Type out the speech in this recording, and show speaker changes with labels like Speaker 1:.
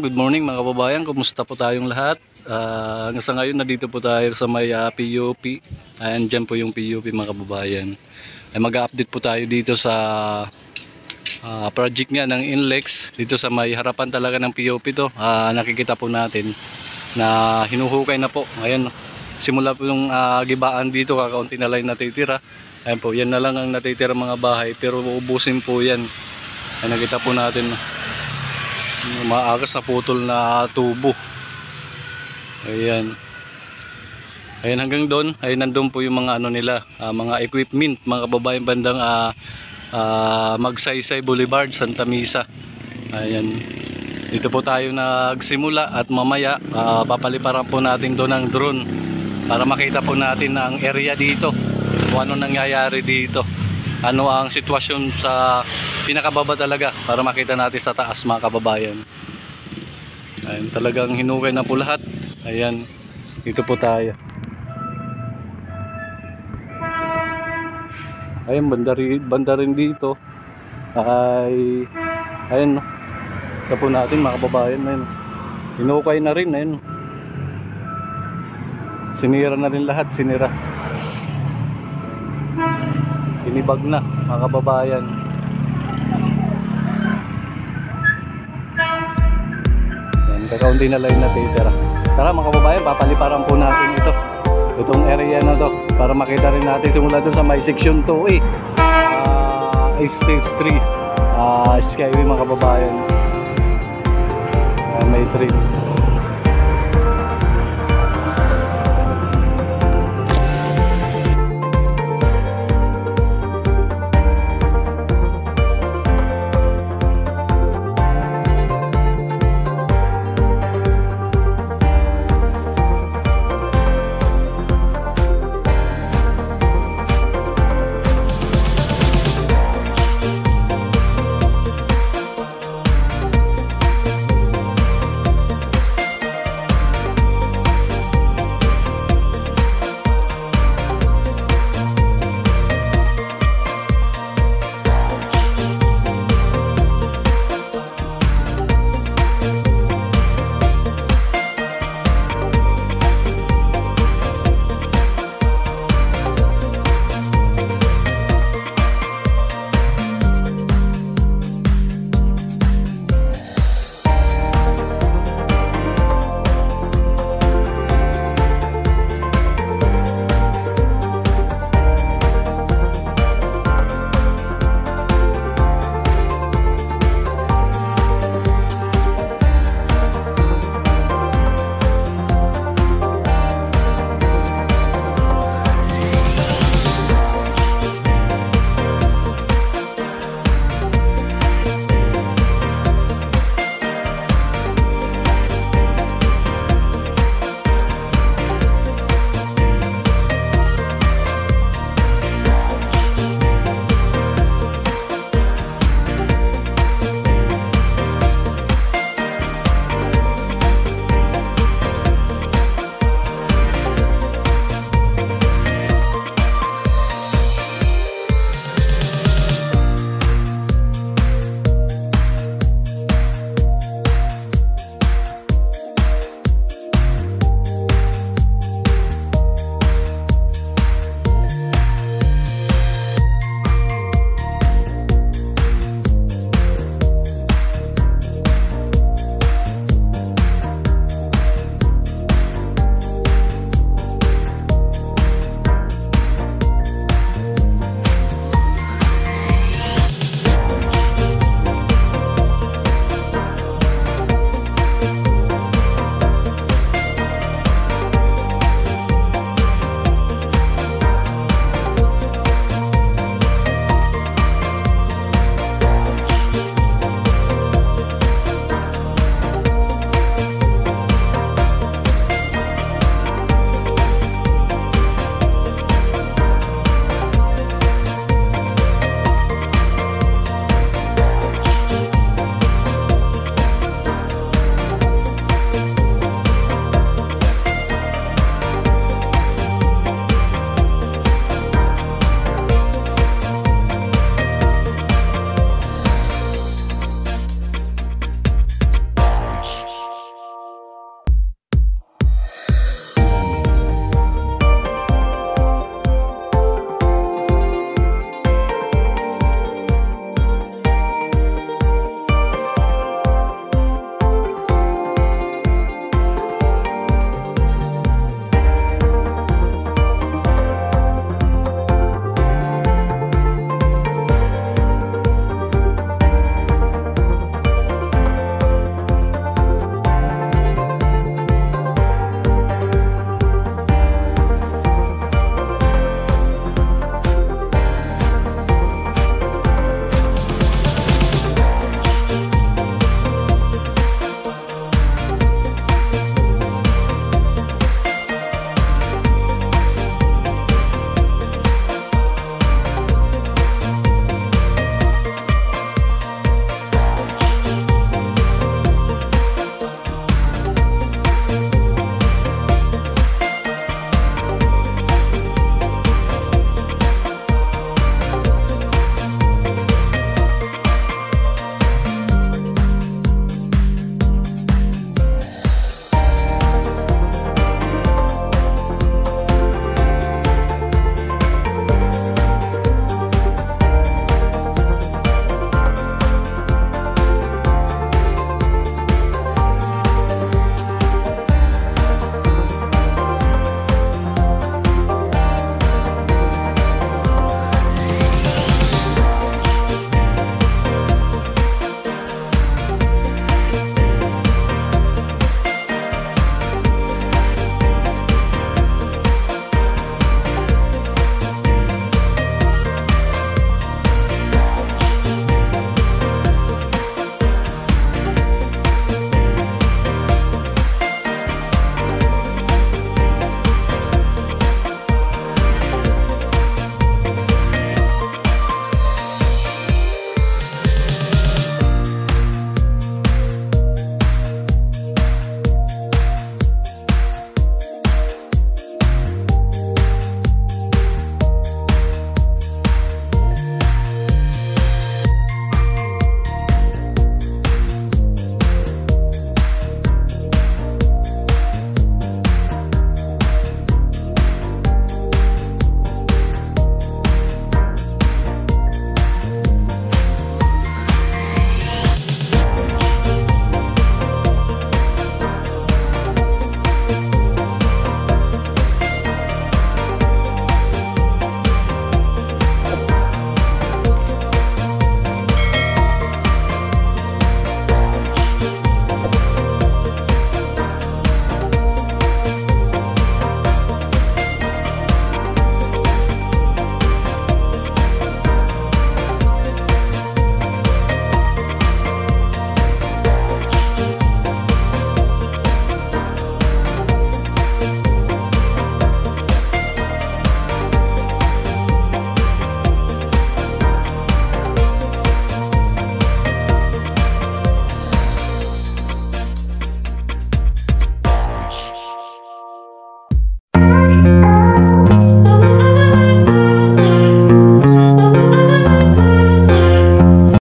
Speaker 1: Good morning mga kababayan. Kumusta po tayong lahat? Ah, hanggang sa ngayon, nandito po tayo sa may ah, PUP. Ayan, dyan po yung PUP mga kababayan. Ay, mag-update po tayo dito sa ah, project nga ng Inlex. Dito sa may harapan talaga ng PUP to. Ah, nakikita po natin na hinuhukay na po. Ayan, simula po yung ah, gibaan dito, kakaunti na lang natitira. Ayan po, yan na lang ang natitira mga bahay. Pero uubusin po yan. Ay, nakita po natin maagas na putol na tubo. Ayan. Ayan hanggang doon. Ay nandun po yung mga ano nila ah, mga equipment mga kababayan bandang uh, Magsaysay Boulevard Santa Misa. Ayan. Dito po tayo nagsimula at mamaya ah, papaliparan po natin doon ng drone para makita po natin ang area dito kung ano nangyayari dito ano ang sitwasyon sa pinakababa talaga para makita natin sa taas mga kababayan. Ayan, talagang hinukay na po lahat. Ayan dito po tayo. Ayan banda rin, banda rin dito. Ay ayan no? Ito po natin mga kababayan ayan. hinukay na rin ayan sinira na rin lahat sinira Inibag na mga kababayan. Yan, kakaunti na lang natitira. Tara mga kababayan, papaliparan po natin ito. Itong area na to para makita rin natin simula dun sa may section 2A. Uh, stage 3. Uh, Skyway mga kababayan. Yan, may 3.